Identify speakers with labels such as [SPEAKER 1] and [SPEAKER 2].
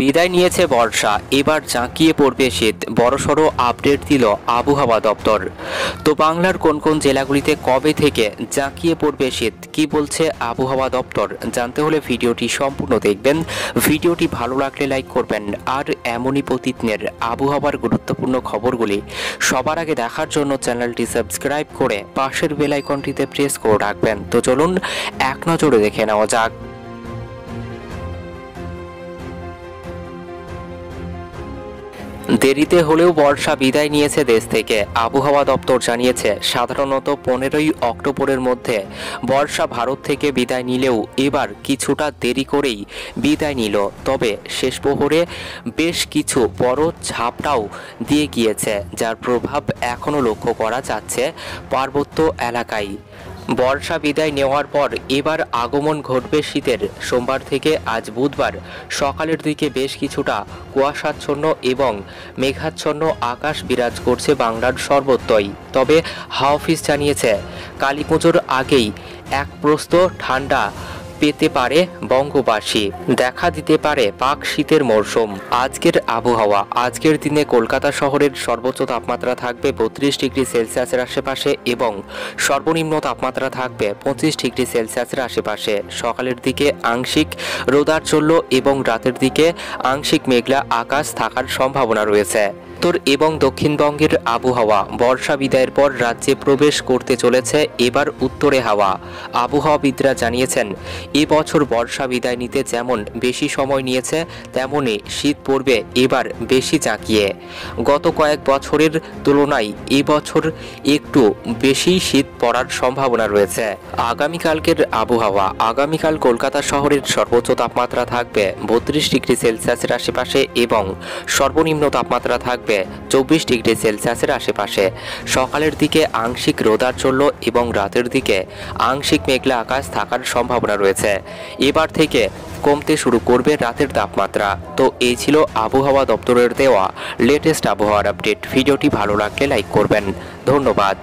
[SPEAKER 1] বিদায় নিয়েছে বর্ষা। এবার জাঁকিয়ে পড়বে শীত। বড়সড় আপডেট দিল আবহাওয়া দপ্তর। তো বাংলার কোন কোন জেলাগুলিতে কবে থেকে জাঁকিয়ে পড়বে শীত? কি বলছে আবহাওয়া দপ্তর? জানতে হলে ভিডিওটি সম্পূর্ণ দেখবেন। ভিডিওটি ভালো লাগলে লাইক করবেন। আর এমনই প্রতিদিনের আবহাওয়ার গুরুত্বপূর্ণ খবরগুলি সবার আগে দেখার জন্য চ্যানেলটি সাবস্ক্রাইব করে পাশের বেল আইকনটিতে প্রেস করে রাখবেন। তো চলুন, এক নজরে দেখে নেওয়া যাক। দেরিতে হলেও বর্ষা বিদায় নিয়েছে দেশ থেকে। আবহাওয়া দপ্তর জানিয়েছে, সাধারণত পনেরোই অক্টোবরের মধ্যে বর্ষা ভারত থেকে বিদায় নিলেও এবার কিছুটা দেরি করেই বিদায় নিল। তবে শেষ প্রহরে বেশ কিছু বড় ঝাপটাও দিয়ে গিয়েছে, যার প্রভাব এখনও লক্ষ্য করা যাচ্ছে পার্বত্য এলাকায়। বর্ষা বিদায় নেওয়ার পর এবার আগমন ঘটবে শীতের। সোমবার থেকে আজ বুধবার। সকালের দিকে বেশ কিছুটা কুয়াশাচ্ছন্ন এবং মেঘাচ্ছন্ন আকাশ বিরাজ করছে বাংলার সর্বত্রই তবে হাওয়া অফিস জানিয়েছে কালী পুজোর আগেই এক প্রস্ত ঠান্ডা পেতে পারে বঙ্গবাসী। দেখা দিতে পারে পাক শীতের মরশুম। আজকের আবহাওয়া। আজকের দিনে কলকাতা শহরের সর্বোচ্চ তাপমাত্রা থাকবে বত্রিশ ডিগ্রি সেলসিয়াসের আশেপাশে এবং সর্বনিম্ন তাপমাত্রা থাকবে পঁচিশ ডিগ্রি সেলসিয়াসের আশেপাশে। সকালের দিকে আংশিক রোদারচল্য এবং রাতের দিকে আংশিক মেঘলা আকাশ থাকার সম্ভাবনা রয়েছে। উত্তর এবং দক্ষিণবঙ্গের আবহাওয়া। বর্ষা বিদায়ের পর রাজ্যে প্রবেশ করতে চলেছে এবার উত্তরে হাওয়া। আবহাওয়াবিদরা জানিয়েছেন এবছর বর্ষা বিদায় নিতে যেমন বেশি সময় নিয়েছে তেমনই শীত পড়বে এবার বেশি চাকিয়ে। গত কয়েক বছরের তুলনায় এবছর একটু বেশি শীত পড়ার সম্ভাবনা রয়েছে। আগামীকালকের আবহাওয়া। আগামীকাল কলকাতা শহরের সর্বোচ্চ তাপমাত্রা থাকবে বত্রিশ ডিগ্রি সেলসিয়াসের আশেপাশে এবং সর্বনিম্ন তাপমাত্রা থাকবে চব্বিশ ডিগ্রি সেলসিয়াসের আশেপাশে। সকালের দিকে আংশিক রোদার এবং রাতের দিকে আংশিক মেঘলা আকাশ থাকার সম্ভাবনা রয়েছে। এবার থেকে কমতে শুরু করবে রাতের তাপমাত্রা। তো এই ছিল আবহাওয়া দপ্তরের দেওয়া লেটেস্ট আবহাওয়ার আপডেট ভিডিওটি ভালো লাগলে লাইক করবেন। ধন্যবাদ।